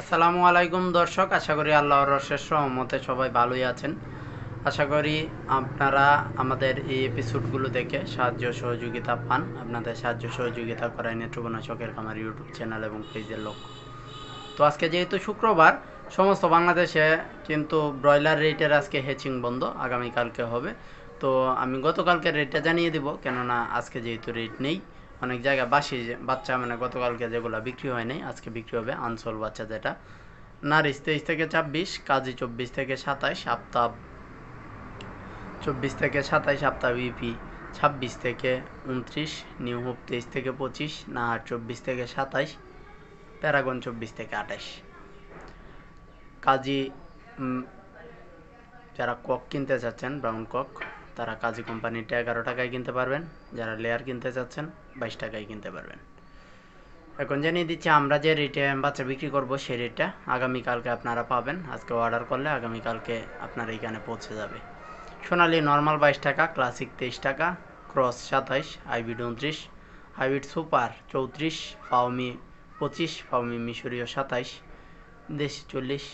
আসসালামু আলাইকুম দর্শক, আশা করি আল্লাহর অশেষ রহমতে সবাই ভালোই আছেন। আশা করি আপনারা আমাদের এই এপিসোডগুলো দেখে সাহায্য সহযোগিতা পান। আপনাদের সাহায্য সহযোগিতা করায় নেত্রকোনা চকের কামার ইউটিউব চ্যানেল এবং পেজের লক্ষ্য। তো আজকে যেহেতু শুক্রবার, সমস্ত বাংলাদেশে কিন্তু ব্রয়লার রেটের আজকে হেচিং বন্ধ, আগামীকালকে হবে। তো আমি গতকালকে রেটটা জানিয়ে দিব, কেননা আজকে যেহেতু রেট নেই অনেক জায়গায় বাসি বাচ্চা মানে গতকালকে যেগুলো বিক্রি হয় নাই আজকে বিক্রি হবে আনসোল বাচ্চা যেটা। নারিশ তেইশ থেকে ছাব্বিশ, কাজী চব্বিশ থেকে সাতাইশ, আফতাব চব্বিশ থেকে সাতাইশ, আফতাব ইপি ছাব্বিশ থেকে উনত্রিশ, নিউ হোপ তেইশ থেকে পঁচিশ, নাহার চব্বিশ থেকে সাতাইশ, প্যারাগন চব্বিশ থেকে আঠাইশ। কাজী যারা কক কিনতে চাচ্ছেন, ব্রাউন কক তারা কাজী কোম্পানিটা এগারো টাকায় কিনতে পারবেন, যারা লেয়ার কিনতে চাচ্ছেন বাইশ টাকায় কিনতে পারবেন। এখন জানিয়ে দিচ্ছি, আমরা যে রেটে বাচ্চা বিক্রি করব সেই রেটটা আগামীকালকে আপনারা পাবেন। আজকে অর্ডার করলে আগামীকালকে আপনার এইখানে পৌঁছে যাবে। সোনালি নর্মাল বাইশ টাকা ক্লাসিক তেইশ টাকা ক্রস সাতাইশ হাইব্রিড উনত্রিশ হাইব্রিড সুপার চৌত্রিশ পাওমি পঁচিশ পাওমি মিশরীয় সাতাইশ, দেশি চল্লিশ,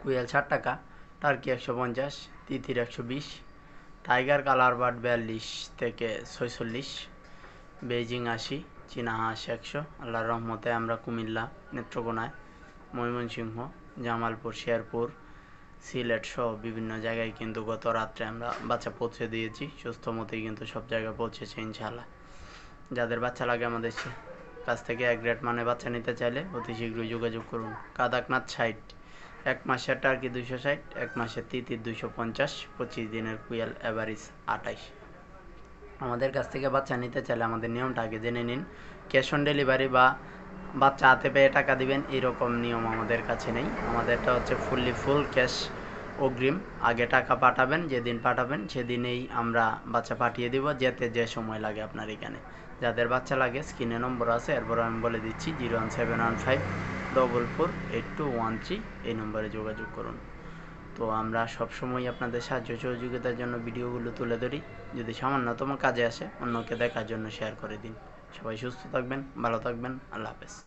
কুয়েল ষাট টাকা টার্কি একশো পঞ্চাশ, তিতির একশো বিশ টাইগার কালার বার্ড বিয়াল্লিশ থেকে ছয়চল্লিশ বেইজিং আশি, চীনা হাঁস একশো, আল্লাহর রহমতে আমরা কুমিল্লা, নেত্রকোনায়, ময়মনসিংহ, জামালপুর, শেরপুর, সিলেট সহ বিভিন্ন জায়গায় কিন্তু গত রাত্রে আমরা বাচ্চা পৌঁছে দিয়েছি। সুস্থ মতেই কিন্তু সব জায়গায় পৌঁছেছে ইনশাল্লাহ যাদের বাচ্চা লাগে আমাদের কাছ থেকে এক গ্রেড মানে বাচ্চা নিতে চাইলে অতি শীঘ্রই যোগাযোগ করুন। কাদাকনাথ ষাট এক মাসের টার্কি দুইশো ষাট, এক মাসের তিতির দুইশো পঞ্চাশ, পঁচিশ দিনের কুয়াল অ্যাভারেজ আঠাইশ। আমাদের কাছ থেকে বাচ্চা নিতে চাইলে আমাদের নিয়মটা আগে জেনে নিন। ক্যাশ অন ডেলিভারি বা বাচ্চা হাতে পেয়ে টাকা দিবেন, এরকম নিয়ম আমাদের কাছে নেই। আমাদেরটা হচ্ছে ফুললি ফুল ক্যাশ অগ্রিম। আগে টাকা পাঠাবেন, যেদিন পাঠাবেন সেদিনেই আমরা বাচ্চা পাঠিয়ে দিব, যেতে যে সময় লাগে আপনার এখানে। যাদের বাচ্চা লাগে স্ক্রিনে নম্বর আছে, এরপর আমি বলে দিচ্ছি, zero one seven one five double four eight two one three এই নম্বরে যোগাযোগ করুন। তো আমরা সবসময় আপনাদের সাহায্য সহযোগিতার জন্য ভিডিওগুলো তুলে ধরি। যদি সামান্যতম কাজে আসে, অন্যকে দেখার জন্য শেয়ার করে দিন। সবাই সুস্থ থাকবেন, ভালো থাকবেন, আল্লাহ হাফেজ।